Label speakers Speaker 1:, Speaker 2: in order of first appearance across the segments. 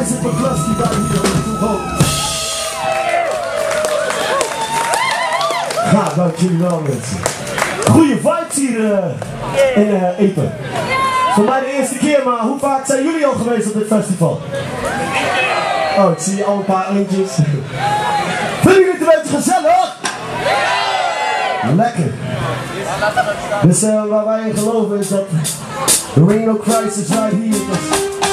Speaker 1: Isaac McCluskey right here de toegang. Ja, dank jullie wel mensen. Goeie vibes hier uh, in uh, Epen. Voor mij de eerste keer, maar hoe vaak zijn jullie al geweest op dit festival? Oh, ik zie al een paar eentjes. Vinden jullie het een beetje gezellig? Lekker. Dus uh, waar wij in geloven is dat there ain't no crisis right here.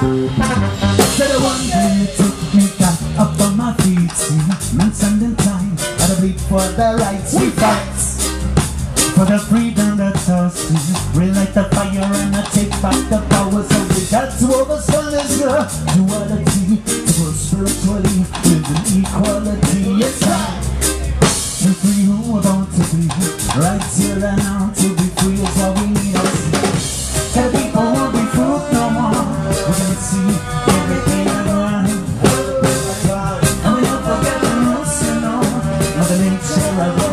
Speaker 2: So the one day you took me up on my feet, see, man standing time, gotta bleed for the rights we fight. For the freedom that's ours relight the fire and I take back the power. So we got to overstand this girl Duality, to grow spiritually Live in equality, it's time To free who we're born to be Right here and now to be free is what Sarah.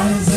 Speaker 2: was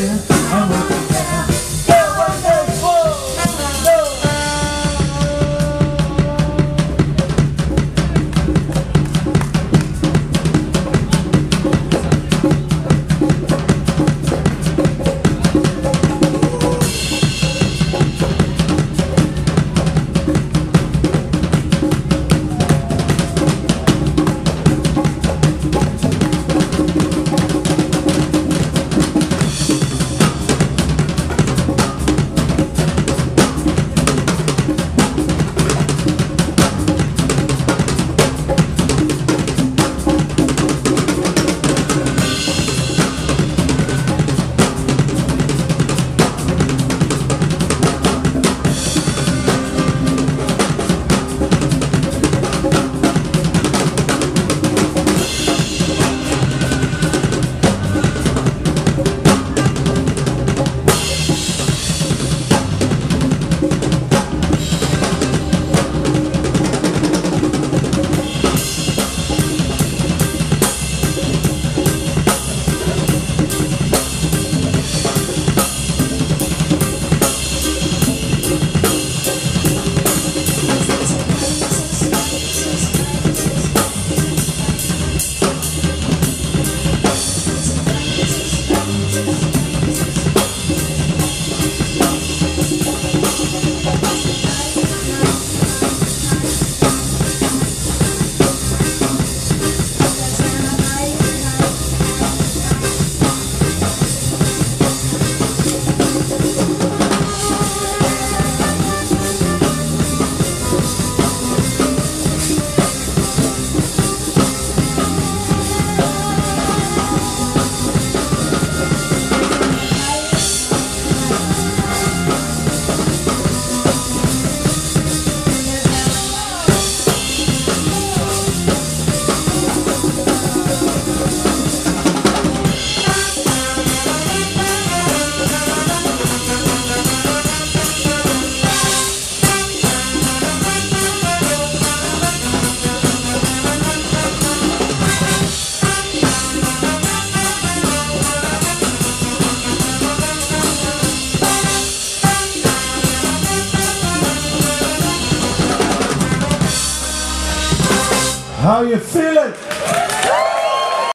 Speaker 1: How you feeling?